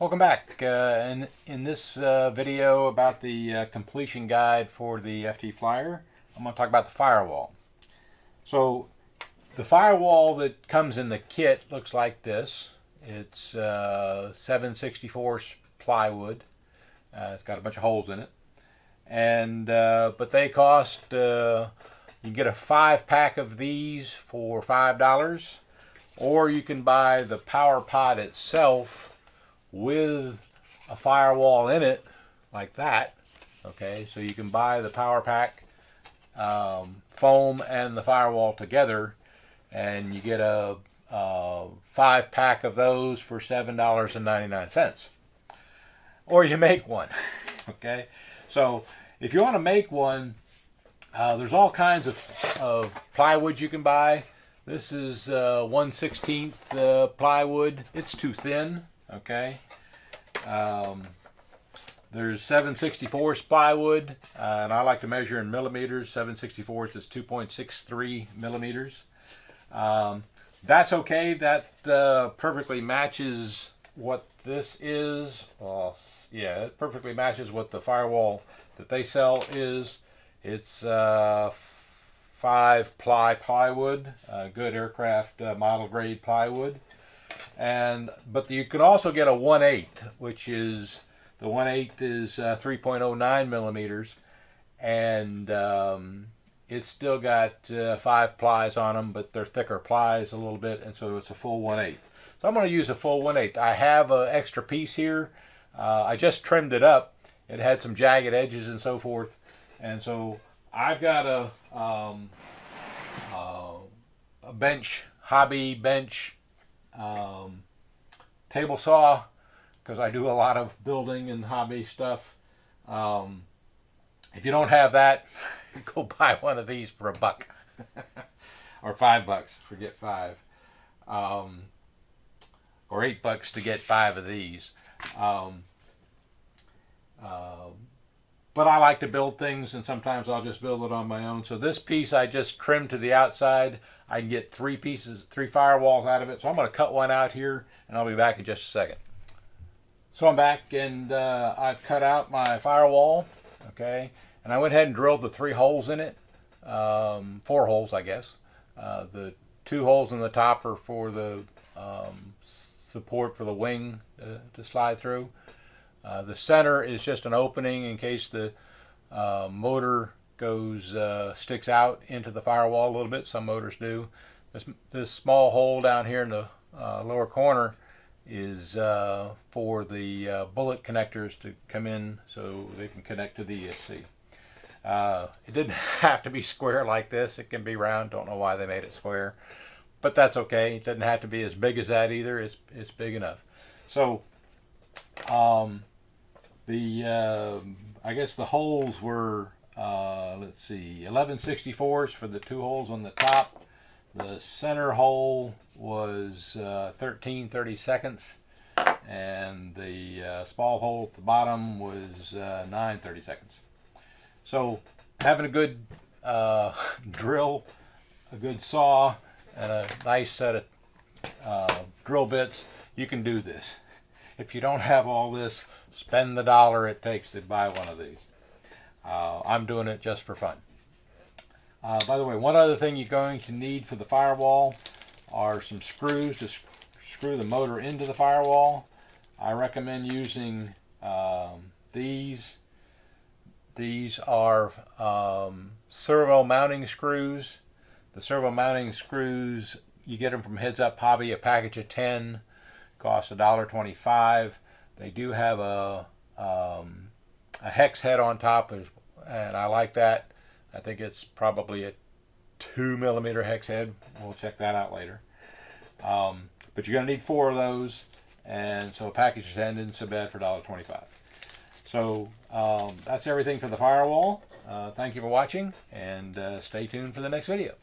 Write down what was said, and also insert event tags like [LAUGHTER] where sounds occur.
Welcome back. Uh, in, in this uh, video about the uh, completion guide for the FT Flyer, I'm going to talk about the firewall. So the firewall that comes in the kit looks like this. It's uh, 764 plywood. Uh, it's got a bunch of holes in it. and uh, But they cost, you can get a five pack of these for $5 or you can buy the power pod itself with a firewall in it like that okay? So you can buy the power pack um, foam and the firewall together and you get a, a five pack of those for seven dollars and 99 cents. Or you make one [LAUGHS] okay? So if you want to make one uh, there's all kinds of, of plywood you can buy. This is uh, 1 16th uh, plywood. It's too thin okay? Um, there's 764 plywood uh, and I like to measure in millimeters. 764 is 2.63 millimeters. Um, that's okay. That uh, perfectly matches what this is. Yeah it perfectly matches what the firewall that they sell is. It's uh, five ply plywood uh, good aircraft uh, model grade plywood and but you can also get a 1 8 which is the 1 8 is uh, 3.09 millimeters. And um, it's still got uh, five plies on them but they're thicker plies a little bit and so it's a full 1 8 so I'm going to use a full 1 8 I have an extra piece here. Uh, I just trimmed it up. It had some jagged edges and so forth. And so I've got a um, uh, a bench hobby bench um, table saw because I do a lot of building and hobby stuff. Um, if you don't have that, [LAUGHS] go buy one of these for a buck [LAUGHS] or five bucks. Forget five. Um, or eight bucks to get five of these. Um, but I like to build things and sometimes I'll just build it on my own. So this piece I just trimmed to the outside. I can get three pieces, three firewalls out of it. So I'm going to cut one out here and I'll be back in just a second. So I'm back and uh, I've cut out my firewall, okay, and I went ahead and drilled the three holes in it, um, four holes I guess. Uh, the two holes in the top are for the um, support for the wing uh, to slide through. Uh, the center is just an opening in case the uh, motor goes uh, sticks out into the firewall a little bit. Some motors do. This, this small hole down here in the uh, lower corner is uh, for the bullet connectors to come in so they can connect to the ESC. it didn't [LAUGHS] have to be square like this. It can be round. Don't know why they made it square, but that's okay. It doesn't have to be as big as that either. It's it's big enough. So. Um, the uh, I guess the holes were uh, let's see 1164s for the two holes on the top. The center hole was uh, 13 30 seconds and the uh, small hole at the bottom was uh, 9 30 seconds so having a good uh, [LAUGHS] drill a good saw and a nice set of uh, drill bits you can do this if you don't have all this spend the dollar it takes to buy one of these. Uh, I'm doing it just for fun. Uh, by the way, one other thing you're going to need for the firewall are some screws to screw the motor into the firewall. I recommend using um, these. These are um, servo mounting screws. The servo mounting screws, you get them from Heads Up Hobby, a package of 10, costs $1.25. They do have a um, a hex head on top, and I like that. I think it's probably a two millimeter hex head. We'll check that out later. Um, but you're going to need four of those, and so a package 10 isn't so bad for $1.25. So um, that's everything for the firewall. Uh, thank you for watching, and uh, stay tuned for the next video.